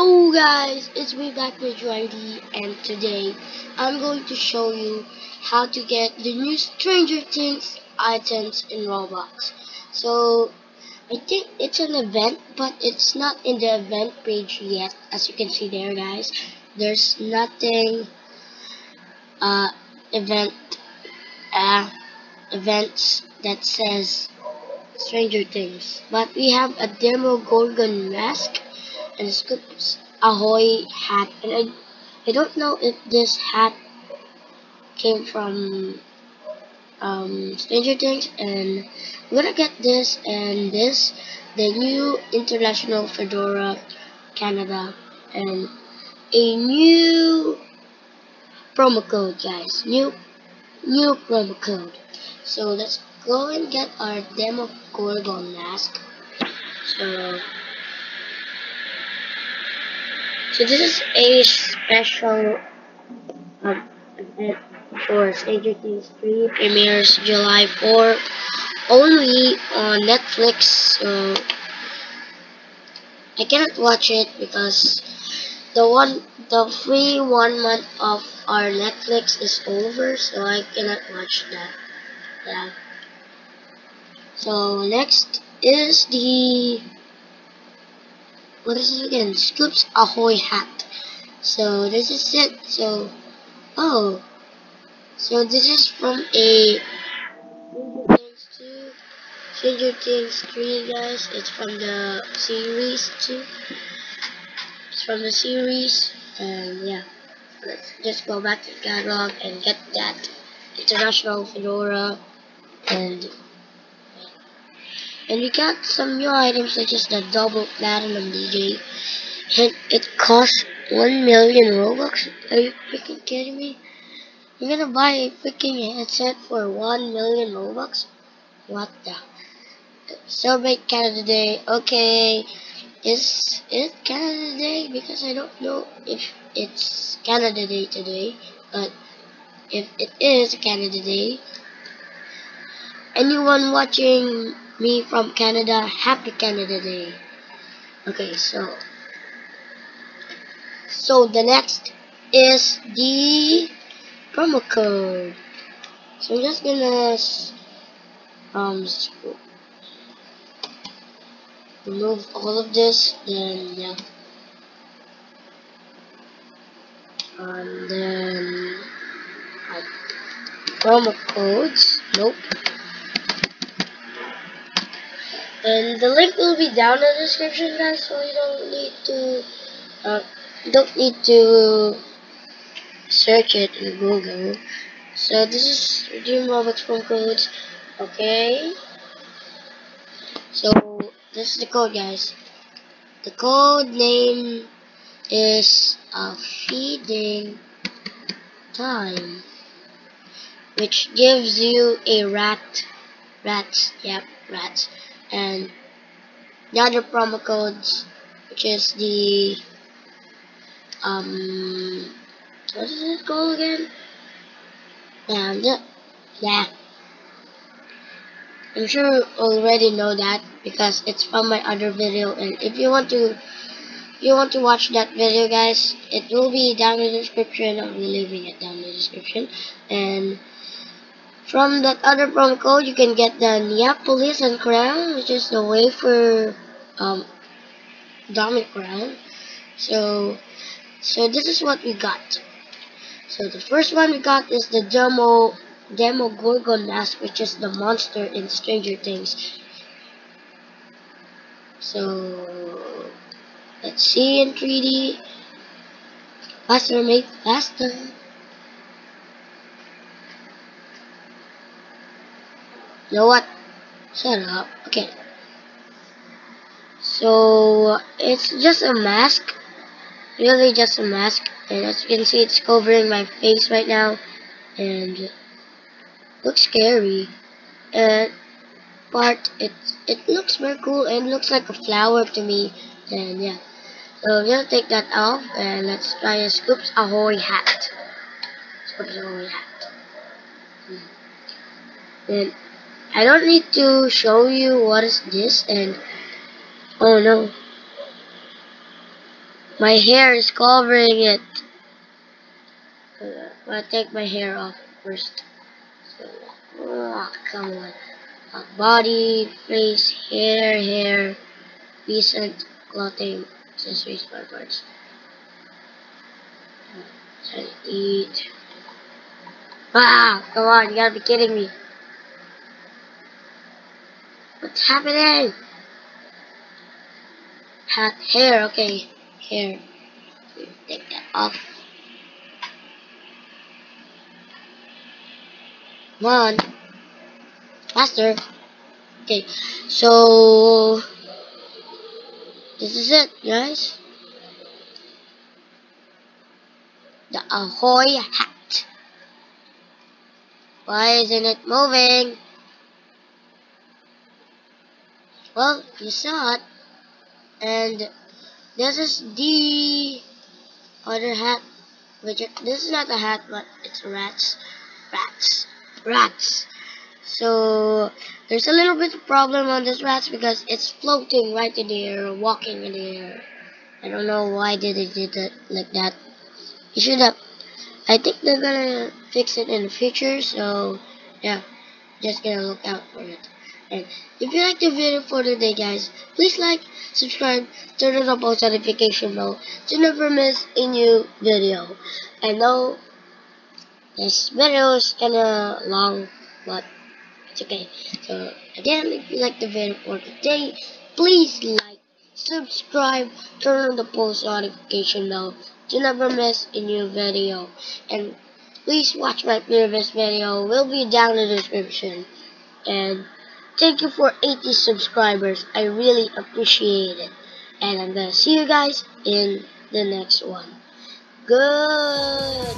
Hello guys, it's me back with Riley and today I'm going to show you how to get the new Stranger Things items in Roblox. So I think it's an event but it's not in the event page yet as you can see there guys. There's nothing uh event uh events that says Stranger Things. But we have a Demogorgon mask and Scoops Ahoy hat. And I, I don't know if this hat came from um, Stranger Things. And I'm gonna get this and this, the new International Fedora Canada, and a new promo code, guys. New, new promo code. So let's go and get our Demo Gorgon mask. So so this is a special um, event for Stranger Things 3 premieres July 4 only on Netflix so I cannot watch it because the one the free one month of our Netflix is over so I cannot watch that yeah so next is the what is it again? Scoops Ahoy hat. So this is it. So, oh, so this is from a Stranger Things 2, Stranger Things 3, guys. It's from the series 2. It's from the series, and yeah. Let's just go back to the catalog and get that international fedora and and we got some new items such as the double platinum DJ. And it costs 1 million Robux. Are you freaking kidding me? You're gonna buy a freaking headset for 1 million Robux? What the? Celebrate Canada Day. Okay. Is it Canada Day? Because I don't know if it's Canada Day today. But if it is Canada Day, anyone watching me from Canada, happy Canada Day. Okay, so so the next is the promo code. So I'm just gonna um remove all of this, then yeah, and then uh, promo codes. Nope. And the link will be down in the description, guys, so you don't need to, uh, don't need to search it in Google. So this is Redeem Robux promo codes. Okay. So this is the code, guys. The code name is uh, feeding time, which gives you a rat, rats, yep, rats and the other promo codes which is the um what is it called again? And yeah I'm sure you already know that because it's from my other video and if you want to if you want to watch that video guys it will be down in the description. I'll be leaving it down in the description and from that other promo code, you can get the Neapolitan Crown, which is the wafer um, Dominic Crown. So, so this is what we got. So the first one we got is the demo Demogorgon mask, which is the monster in Stranger Things. So let's see in 3D. Faster, mate, faster. You know what? Shut up. Okay. So, it's just a mask. Really just a mask. And as you can see, it's covering my face right now. And looks scary. And but it it looks very cool and looks like a flower to me. And yeah. So I'm gonna take that off and let's try a Scoops Ahoy hat. Scoops Ahoy hat. Hmm. And I don't need to show you what is this and oh no My hair is covering it. I'm gonna take my hair off first. So, oh, come on. Body, face, hair, hair, decent clothing, accessories, parts. Uh, eat. Ah, come on, you gotta be kidding me. What's happening? Hat, hair, okay, hair. Take that off. Come on. Faster. Okay, so this is it, guys. The Ahoy hat. Why isn't it moving? Well, you saw it. And this is the other hat. Which this is not a hat, but it's rats. Rats. Rats. So there's a little bit of problem on this rats because it's floating right in the air, walking in the air. I don't know why did they did it like that. You should have. I think they're gonna fix it in the future. So yeah, just gonna look out for it. And if you like the video for today, guys, please like, subscribe, turn on the post notification bell to never miss a new video. I know this video is kinda long, but it's okay. So again, if you like the video for today, please like, subscribe, turn on the post notification bell to never miss a new video. And please watch my previous video, will be down in the description. And Thank you for 80 subscribers. I really appreciate it. And I'm gonna see you guys in the next one. Good.